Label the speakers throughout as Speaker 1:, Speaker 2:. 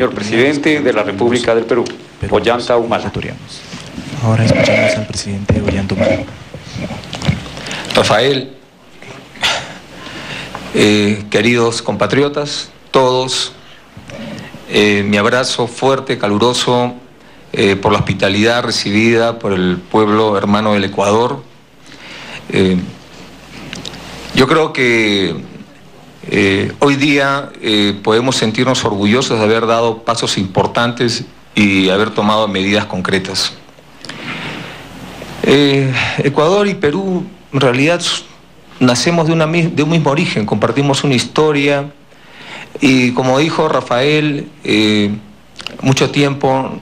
Speaker 1: Señor presidente de la República del Perú, Ollanta Humala.
Speaker 2: Ahora escuchamos al presidente Ollanta Humala.
Speaker 3: Rafael, eh, queridos compatriotas, todos, eh, mi abrazo fuerte, caluroso eh, por la hospitalidad recibida por el pueblo hermano del Ecuador. yo creo que hoy día podemos sentirnos orgullosos de haber dado pasos importantes y haber tomado medidas concretas. Ecuador y Perú en realidad nacemos de, un mismo origen, compartimos una historia y como dijo Rafael, eh, mucho tiempo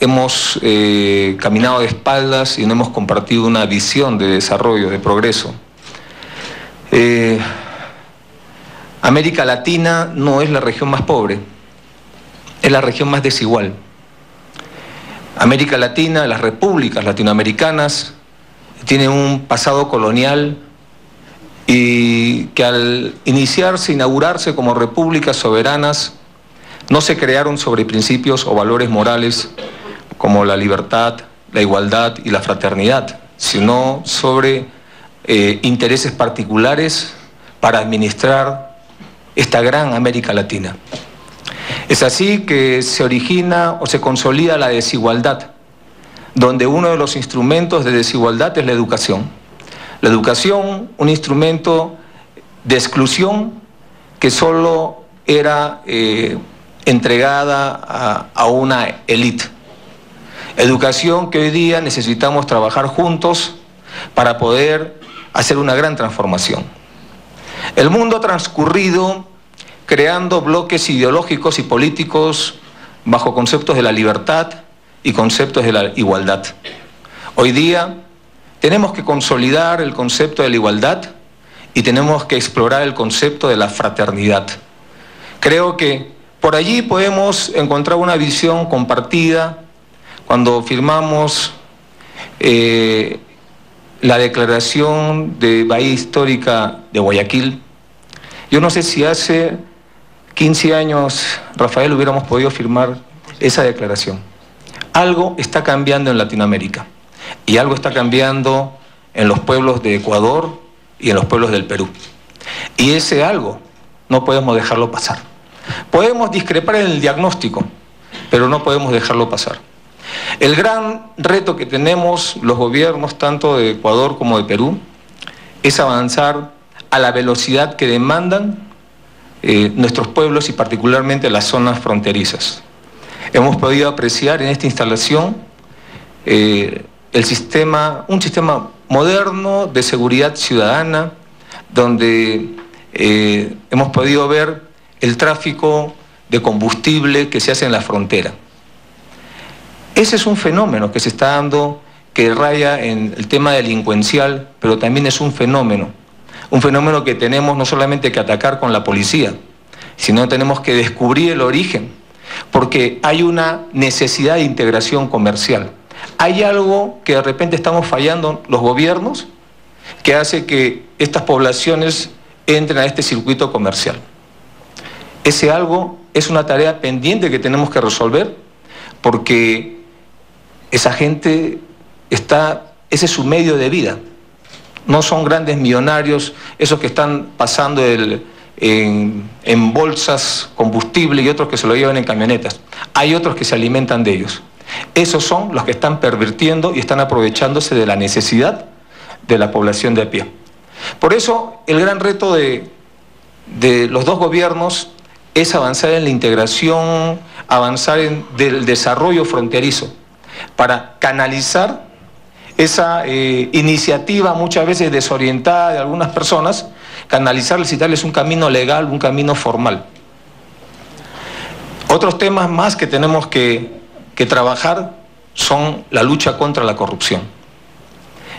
Speaker 3: hemos eh, caminado de espaldas y no hemos compartido una visión de desarrollo, de progreso. América Latina no es la región más pobre, es la región más desigual. América Latina, las repúblicas latinoamericanas, tienen un pasado colonial y que al iniciarse, inaugurarse como repúblicas soberanas, no se crearon sobre principios o valores morales como la libertad, la igualdad y la fraternidad, sino sobre eh, intereses particulares para administrar esta gran América Latina. Es así que se origina o se consolida la desigualdad, donde uno de los instrumentos de desigualdad es la educación la educación, un instrumento de exclusión que solo era eh, entregada a, una élite. Educación que hoy día necesitamos trabajar juntos para poder hacer una gran transformación. El mundo ha transcurrido creando bloques ideológicos y políticos bajo conceptos de la libertad y conceptos de la igualdad. Hoy día tenemos que consolidar el concepto de la igualdad y tenemos que explorar el concepto de la fraternidad. Creo que por allí podemos encontrar una visión compartida cuando firmamos eh, la declaración de Bahía Histórica de Guayaquil. Yo no sé si hace 15 años, Rafael, hubiéramos podido firmar esa declaración. Algo está cambiando en Latinoamérica. Y algo está cambiando en los pueblos de Ecuador y en los pueblos del Perú. Y ese algo no podemos dejarlo pasar. Podemos discrepar en el diagnóstico, pero no podemos dejarlo pasar. El gran reto que tenemos los gobiernos, tanto de Ecuador como de Perú, es avanzar a la velocidad que demandan eh, nuestros pueblos y particularmente las zonas fronterizas. Hemos podido apreciar en esta instalación eh, el sistema, un sistema moderno de seguridad ciudadana, donde eh, hemos podido ver el tráfico de combustible que se hace en la frontera. Ese es un fenómeno que se está dando, que raya en el tema delincuencial, pero también es un fenómeno. Un fenómeno que tenemos no solamente que atacar con la policía, sino tenemos que descubrir el origen, porque hay una necesidad de integración comercial hay algo que de repente estamos fallando los gobiernos que hace que estas poblaciones entren a este circuito comercial. Ese algo es una tarea pendiente que tenemos que resolver porque esa gente está, ese es su medio de vida. No son grandes millonarios esos que están pasando en, en bolsas combustible y otros que se lo llevan en camionetas. Hay otros que se alimentan de ellos. Esos son los que están pervirtiendo y están aprovechándose de la necesidad de la población de a pie. Por eso el gran reto de, los dos gobiernos es avanzar en la integración, avanzar en el desarrollo fronterizo, para canalizar esa eh, iniciativa muchas veces desorientada de algunas personas, canalizarles y darles un camino legal, un camino formal. Otros temas más que tenemos que que trabajar son la lucha contra la corrupción.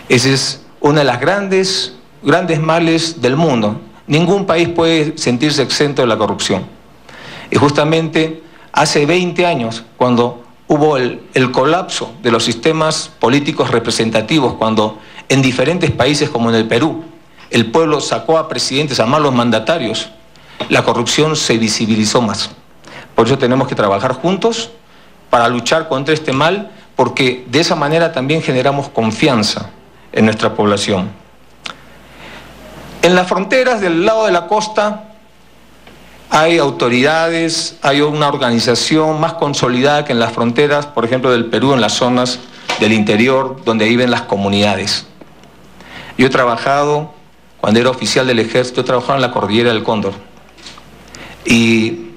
Speaker 3: Ese es una de las grandes, grandes males del mundo. Ningún país puede sentirse exento de la corrupción. Y justamente hace 20 años, cuando hubo el, colapso de los sistemas políticos representativos, cuando en diferentes países como en el Perú, el pueblo sacó a presidentes, a malos mandatarios, la corrupción se visibilizó más. Por eso tenemos que trabajar juntos para luchar contra este mal, porque de esa manera también generamos confianza en nuestra población. En las fronteras del lado de la costa hay autoridades, hay una organización más consolidada que en las fronteras, por ejemplo, del Perú, en las zonas del interior donde viven las comunidades. Yo he trabajado, cuando era oficial del ejército, he trabajado en la cordillera del Cóndor. Y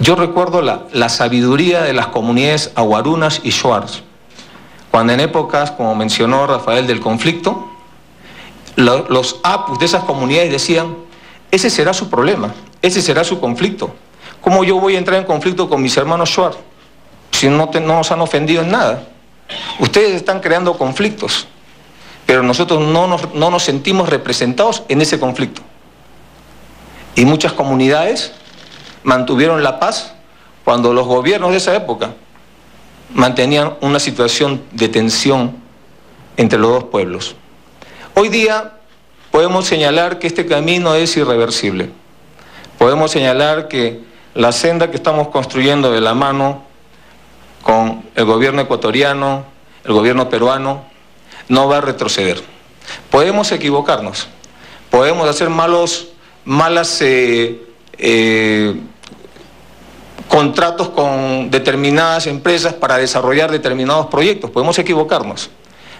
Speaker 3: yo recuerdo la, sabiduría de las comunidades aguarunas y shuars, cuando en épocas, como mencionó Rafael, del conflicto, los apus de esas comunidades decían, ese será su problema, ese será su conflicto. ¿Cómo yo voy a entrar en conflicto con mis hermanos shuar si no, nos han ofendido en nada? Ustedes están creando conflictos, pero nosotros no no nos sentimos representados en ese conflicto. Y muchas comunidades mantuvieron la paz cuando los gobiernos de esa época mantenían una situación de tensión entre los dos pueblos. Hoy día podemos señalar que este camino es irreversible. Podemos señalar que la senda que estamos construyendo de la mano con el gobierno ecuatoriano, el gobierno peruano, no va a retroceder. Podemos equivocarnos, podemos hacer malos, malas eh, eh, contratos con determinadas empresas para desarrollar determinados proyectos. Podemos equivocarnos.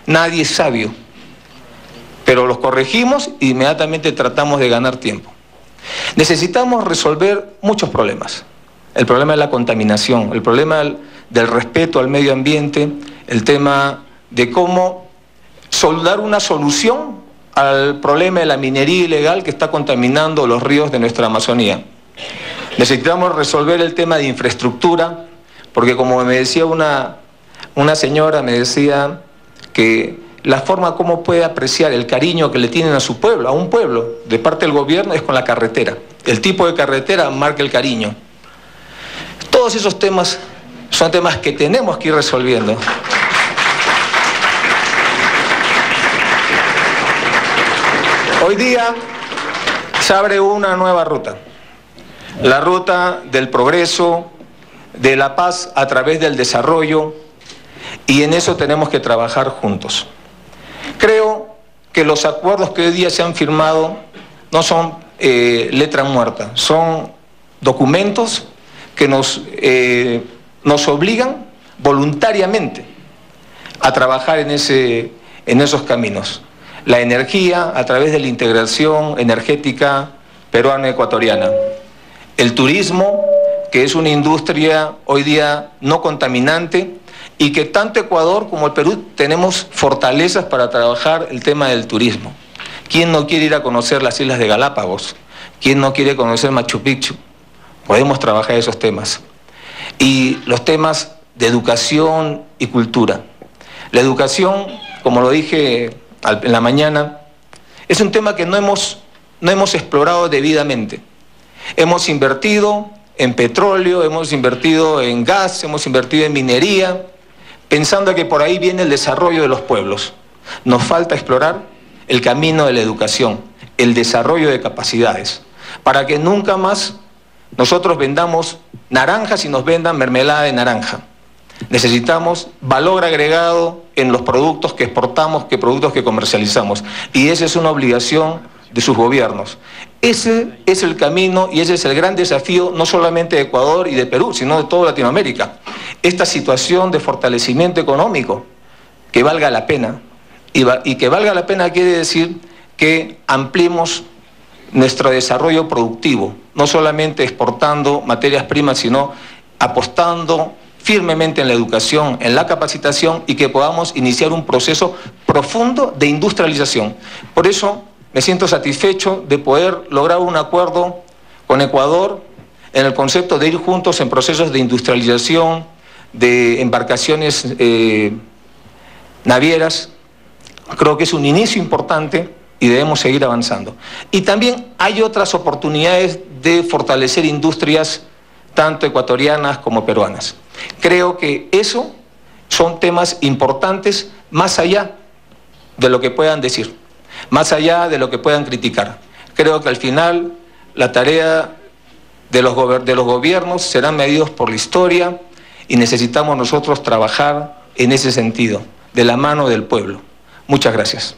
Speaker 3: Nadie es sabio. Pero los corregimos e inmediatamente tratamos de ganar tiempo. Necesitamos resolver muchos problemas. El problema de la contaminación, el problema del respeto al medio ambiente, el tema de cómo soldar una solución al problema de la minería ilegal que está contaminando los ríos de nuestra Amazonía. Necesitamos resolver el tema de infraestructura, porque como me decía una, una señora, me decía que la forma como puede apreciar el cariño que le tienen a su pueblo, a un pueblo, de parte del gobierno, es con la carretera. El tipo de carretera marca el cariño. Todos esos temas son temas que tenemos que ir resolviendo. Hoy día se abre una nueva ruta la ruta del progreso, de la paz a través del desarrollo, y en eso tenemos que trabajar juntos. Creo que los acuerdos que hoy día se han firmado no son eh, letra muerta, son documentos que nos, eh, nos obligan voluntariamente a trabajar en, ese, en esos caminos. La energía a través de la integración energética peruano-ecuatoriana el turismo, que es una industria hoy día no contaminante y que tanto Ecuador como el Perú tenemos fortalezas para trabajar el tema del turismo. ¿Quién no quiere ir a conocer las islas de Galápagos? ¿Quién no quiere conocer Machu Picchu? Podemos trabajar esos temas. Y los temas de educación y cultura. La educación, como lo dije en la mañana, es un tema que no hemos, no hemos explorado debidamente. Hemos invertido en petróleo, hemos invertido en gas, hemos invertido en minería, pensando que por ahí viene el desarrollo de los pueblos. Nos falta explorar el camino de la educación, el desarrollo de capacidades, para que nunca más nosotros vendamos naranjas y nos vendan mermelada de naranja. Necesitamos valor agregado en los productos que exportamos, que productos que comercializamos. Y esa es una obligación de sus gobiernos. Ese es el camino y ese es el gran desafío no solamente de Ecuador y de Perú, sino de toda Latinoamérica. Esta situación de fortalecimiento económico que valga la pena. Y, que valga la pena quiere decir que ampliemos nuestro desarrollo productivo, no solamente exportando materias primas, sino apostando firmemente en la educación, en la capacitación y que podamos iniciar un proceso profundo de industrialización. Por eso me siento satisfecho de poder lograr un acuerdo con Ecuador en el concepto de ir juntos en procesos de industrialización, de embarcaciones eh, navieras. Creo que es un inicio importante y debemos seguir avanzando. Y también hay otras oportunidades de fortalecer industrias tanto ecuatorianas como peruanas. Creo que eso son temas importantes más allá de lo que puedan decir más allá de lo que puedan criticar. Creo que al final la tarea de los, de los gobiernos serán medidos por la historia y necesitamos nosotros trabajar en ese sentido, de la mano del pueblo. Muchas gracias.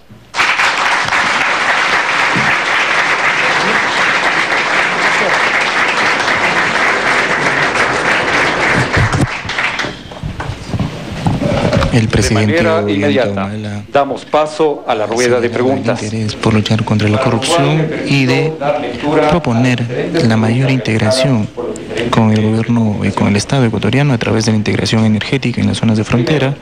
Speaker 2: El
Speaker 1: De
Speaker 2: presidente
Speaker 1: manera
Speaker 2: Ollanta
Speaker 1: inmediata
Speaker 2: Humala
Speaker 1: damos paso a la rueda de preguntas.
Speaker 2: Interés por luchar contra la corrupción y de proponer la mayor integración con el gobierno y con el Estado ecuatoriano a través de la integración energética en las zonas de frontera